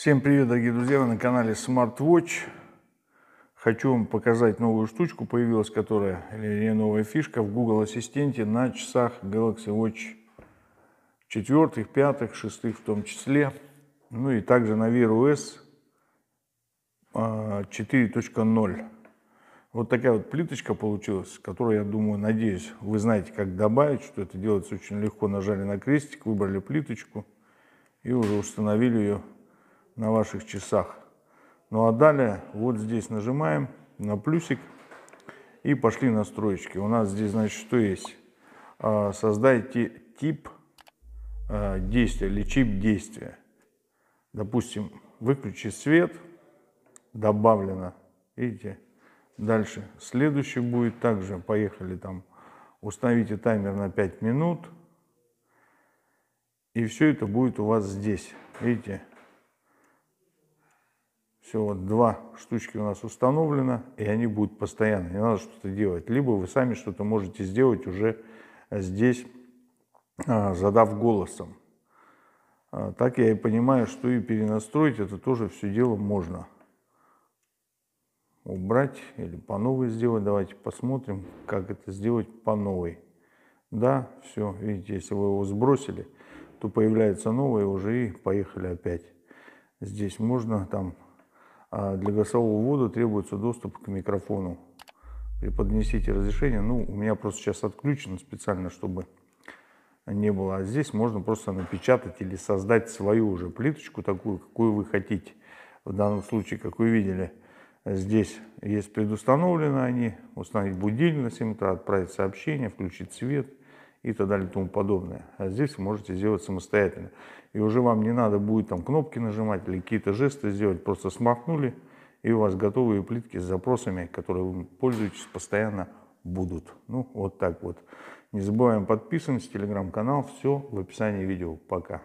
Всем привет, дорогие друзья! Вы на канале SmartWatch. Хочу вам показать новую штучку, появилась которая, или новая фишка в Google Ассистенте на часах Galaxy Watch 4, 5, 6 в том числе. Ну и также на Wear OS 4.0. Вот такая вот плиточка получилась, которую, я думаю, надеюсь, вы знаете, как добавить, что это делается очень легко. Нажали на крестик, выбрали плиточку и уже установили ее на ваших часах. Ну а далее вот здесь нажимаем на плюсик и пошли настройки. У нас здесь, значит, что есть? А, создайте тип а, действия или чип действия. Допустим, выключи свет, добавлено, видите? Дальше следующий будет также, поехали там, установите таймер на 5 минут. И все это будет у вас здесь, видите? Все, вот два штучки у нас установлено, и они будут постоянно. Не надо что-то делать. Либо вы сами что-то можете сделать уже здесь, а, задав голосом. А, так я и понимаю, что и перенастроить это тоже все дело можно. Убрать или по новой сделать. Давайте посмотрим, как это сделать по новой. Да, все, видите, если вы его сбросили, то появляется новое уже и поехали опять. Здесь можно там для голосового ввода требуется доступ к микрофону. Преподнесите разрешение. Ну, у меня просто сейчас отключено специально, чтобы не было. А здесь можно просто напечатать или создать свою уже плиточку, такую, какую вы хотите. В данном случае, как вы видели, здесь есть предустановлены они. Установить будильник на 7 утра, отправить сообщение, включить свет – и так далее и тому подобное. А здесь вы можете сделать самостоятельно. И уже вам не надо будет там кнопки нажимать или какие-то жесты сделать, просто смахнули, и у вас готовые плитки с запросами, которые вы пользуетесь постоянно будут. Ну, вот так вот. Не забываем подписываться, телеграм-канал, все в описании видео. Пока.